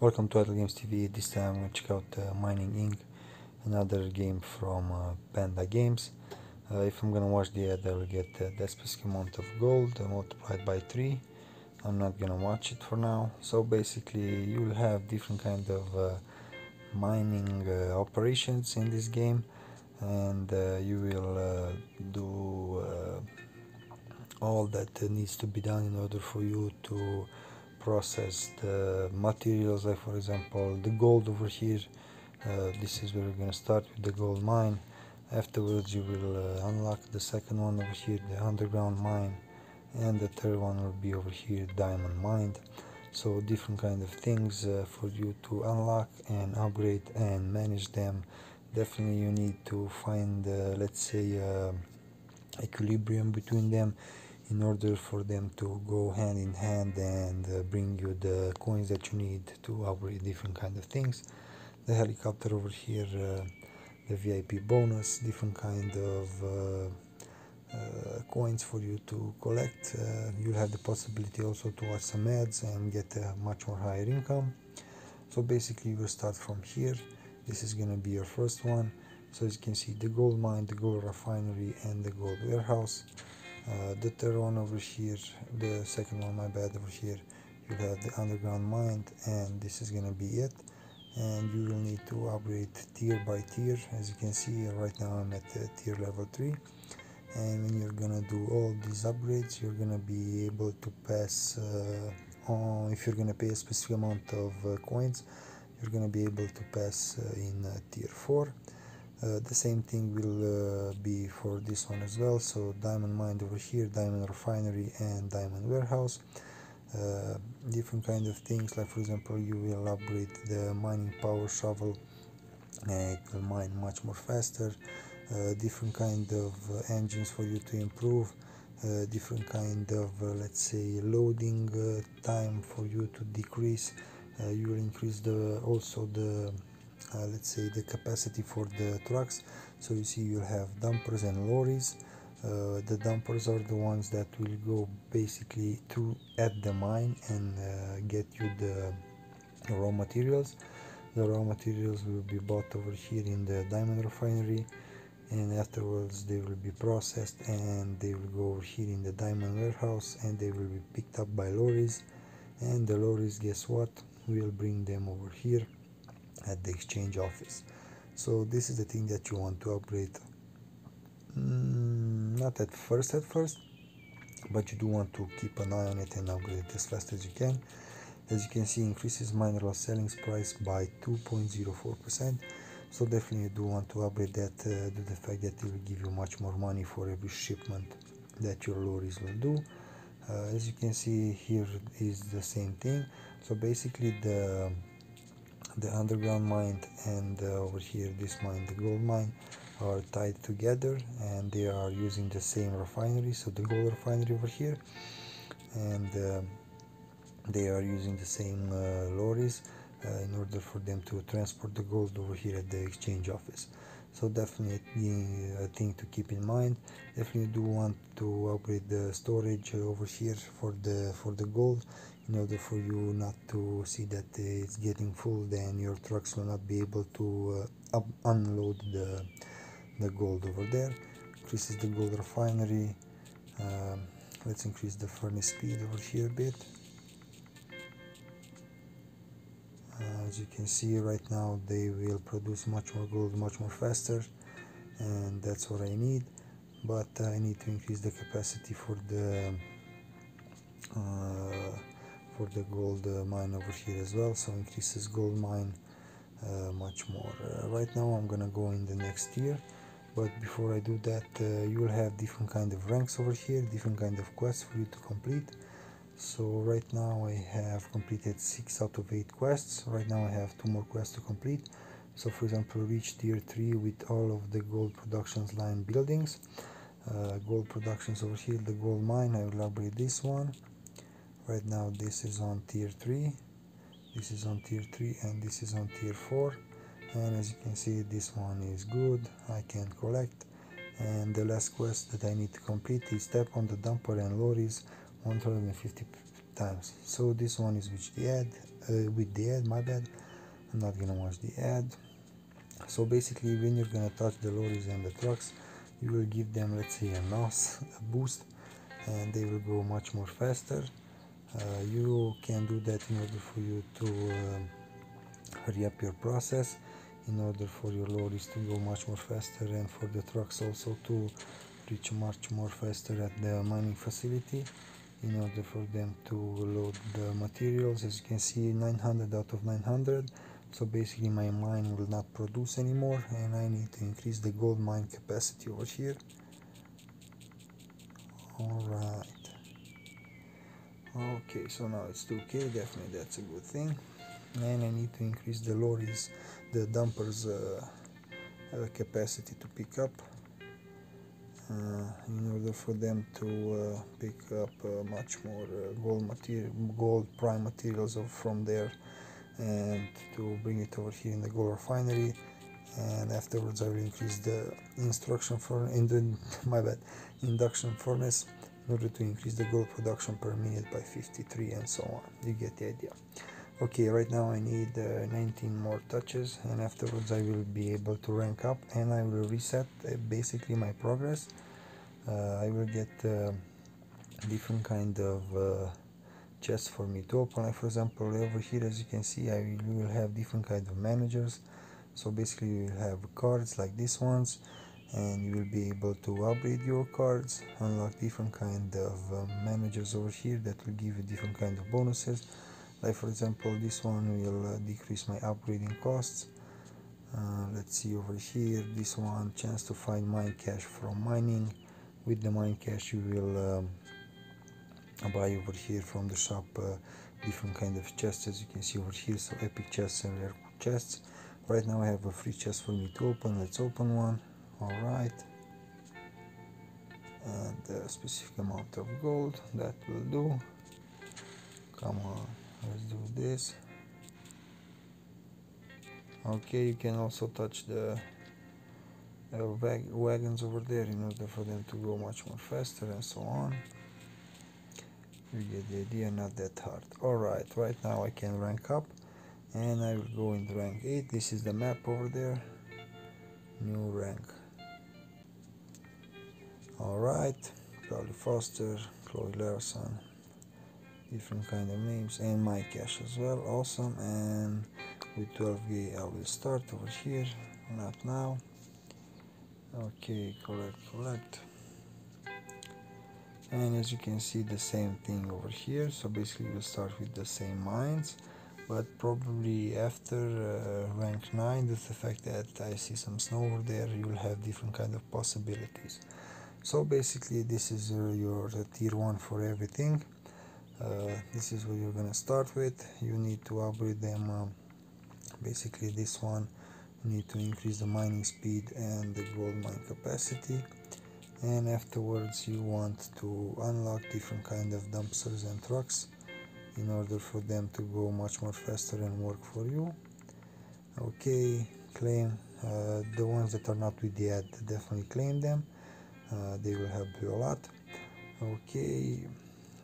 Welcome to Idle Games TV. This time to check out uh, Mining Inc. Another game from uh, Panda Games. Uh, if I'm to watch the ad, I will get uh, that specific amount of gold uh, multiplied by 3. I'm not to watch it for now. So basically you will have different kind of uh, mining operations in this game and you will do all that needs to be done in order for you to process the materials like for example the gold over here. Uh, this is where we're going to start with the gold mine. Afterwards you will uh, unlock the second one over here the underground mine and the third one will be over here diamond mine so different kind of things uh, for you to unlock and upgrade and manage them. Definitely you need to find uh, let's say uh, equilibrium between them in order for them to go hand in hand and uh, bring you the coins that you need to upgrade different kind of things. The helicopter over here uh, the VIP bonus different kind of uh, uh, coins for you to collect. Uh, you have the possibility also to watch some ads and get a much more higher income. So basically you will start from here. This is gonna be your first one. So as you can see the gold mine the gold refinery and the gold warehouse uh, the third one over here the second one my bad over here. You have the underground mine and this is gonna be it. And you will need to upgrade tier by tier. As you can see right now I'm at uh, tier level 3 and when you're gonna do all these upgrades you're gonna be able to pass uh, on if you're gonna pay a specific amount of uh, coins you're gonna be able to pass uh, in uh, tier 4 uh, the same thing will uh, be for this one as well. So diamond mine over here diamond refinery and diamond warehouse. Uh, different kind of things like for example you will upgrade the mining power shovel and it will mine much more faster. Uh, different kind of uh, engines for you to improve. Uh, different kind of let's say loading time for you to decrease. You will increase the also the uh, let's say the capacity for the trucks. So you see you'll have dumpers and lorries. Uh, the dumpers are the ones that will go basically to at the mine and uh, get you the raw materials. The raw materials will be bought over here in the diamond refinery and afterwards they will be processed and they will go over here in the diamond warehouse and they will be picked up by lorries. And the lorries guess what? Will bring them over here at the exchange office. So this is the thing that you want to upgrade mm, not at first at first but you do want to keep an eye on it and upgrade it as fast as you can. As you can see increases mineral selling price by 2.04 percent. So definitely you do want to upgrade that uh, due to the fact that it will give you much more money for every shipment that your lorries will do. Uh, as you can see here is the same thing. So basically the the underground mine and uh, over here this mine the gold mine are tied together and they are using the same refinery so the gold refinery over here. And uh, they are using the same uh, lorries uh, in order for them to transport the gold over here at the exchange office. So definitely a thing to keep in mind. Definitely do want to upgrade the storage over here for the for the gold in order for you not to see that it's getting full then your trucks will not be able to uh, up unload the the gold over there. Increases the gold refinery. Um, let's increase the furnace speed over here a bit. Uh, as you can see right now they will produce much more gold much more faster and that's what I need. But I need to increase the capacity for the uh, for the gold uh, mine over here as well. So increases gold mine uh, much more. Uh, right now I'm gonna go in the next tier but before I do that you will have different kind of ranks over here different kind of quests for you to complete. So right now I have completed 6 out of 8 quests. Right now I have 2 more quests to complete. So for example reach tier 3 with all of the gold productions line buildings. Uh, gold productions over here the gold mine I will upgrade this one right now this is on tier 3 this is on tier 3 and this is on tier 4 and as you can see this one is good. I can collect. And the last quest that I need to complete is step on the dumper and lorries 150 times. So this one is with the ad uh, with the ad my bad. I'm not gonna watch the ad so basically when you're gonna touch the lorries and the trucks you will give them let's say a NOS a boost and they will go much more faster uh, you can do that in order for you to um, hurry up your process in order for your lorries to go much more faster and for the trucks also to reach much more faster at the mining facility in order for them to load the materials. As you can see 900 out of 900 so basically my mine will not produce anymore and I need to increase the gold mine capacity over here. Alright okay so now it's 2k definitely that's a good thing. And I need to increase the lorries the dumpers uh, uh, capacity to pick up uh, in order for them to uh, pick up uh, much more uh, gold material gold prime materials from there and to bring it over here in the gold refinery. And afterwards I will increase the instruction for in the my bad induction furnace in order to increase the gold production per minute by 53 and so on. You get the idea. Okay right now I need uh, 19 more touches and afterwards I will be able to rank up and I will reset uh, basically my progress. Uh, I will get uh, different kind of uh, chests for me to open. Like for example over here as you can see I will have different kind of managers. So basically you have cards like these ones and you will be able to upgrade your cards unlock different kind of uh, managers over here that will give you different kind of bonuses. Like for example this one will uh, decrease my upgrading costs. Uh, let's see over here. This one chance to find mine cache from mining. With the mine cache you will um, buy over here from the shop uh, different kind of chests as you can see over here. So epic chests and rare chests. Right now I have a free chest for me to open. Let's open one alright and a specific amount of gold that will do. Come on let's do this. Okay you can also touch the uh, wag wagons over there in order for them to go much more faster and so on. You get the idea not that hard. Alright right now I can rank up and I will go into rank 8 this is the map over there. New rank alright Charlie Foster Chloe Larson different kind of names and my cache as well awesome. And with 12k I will start over here not now. Okay collect collect. And as you can see the same thing over here. So basically we'll start with the same mines but probably after uh, rank 9 due to the fact that I see some snow over there you'll have different kind of possibilities so basically this is uh, your tier 1 for everything. Uh, this is what you're gonna start with. You need to upgrade them um, basically this one. You need to increase the mining speed and the gold mine capacity. And afterwards you want to unlock different kind of dumpsters and trucks in order for them to go much more faster and work for you. Okay claim uh, the ones that are not with the ad definitely claim them they will help you a lot. Okay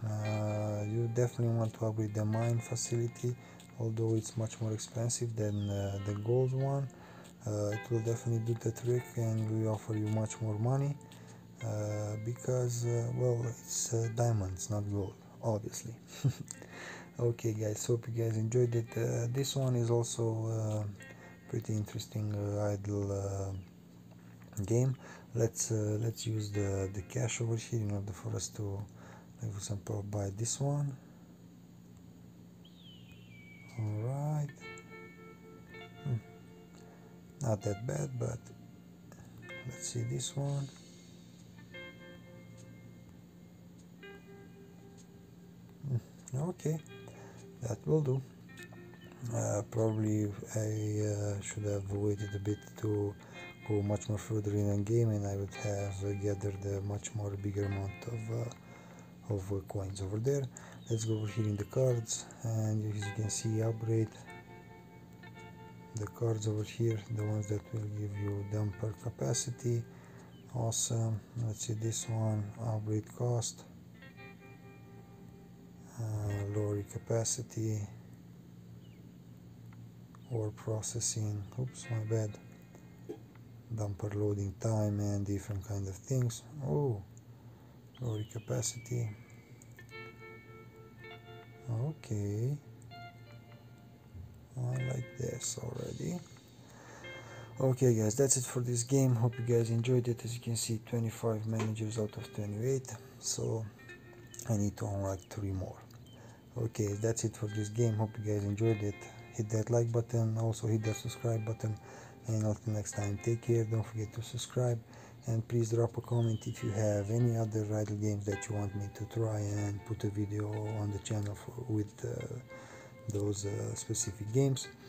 uh, you definitely want to upgrade the mine facility although it's much more expensive than uh, the gold one. Uh, it will definitely do the trick and we offer you much more money uh, because uh, well it's uh, diamonds not gold obviously. Okay guys hope you guys enjoyed it. This one is also pretty interesting idle game. Let's uh, let's use the the cache over here in order for us to like for example buy this one. All right hmm. not that bad but let's see this one. Okay. That will do. Uh, probably I uh, should have waited a bit to go much more further in the game and I would have gathered a much more bigger amount of uh, of uh, coins over there. Let's go over here in the cards and as you can see upgrade the cards over here the ones that will give you dumper capacity. Awesome. Let's see this one upgrade cost uh, lorry capacity for processing. Oops my bad dumper loading time and different kind of things. Oh memory capacity. Okay. I like this already. Okay guys that's it for this game. Hope you guys enjoyed it. As you can see 25 managers out of 28 so I need to unlock three more. Okay that's it for this game. Hope you guys enjoyed it. Hit that like button. Also hit that subscribe button and until next time take care don't forget to subscribe and please drop a comment if you have any other idle games that you want me to try and put a video on the channel for, with uh, those uh, specific games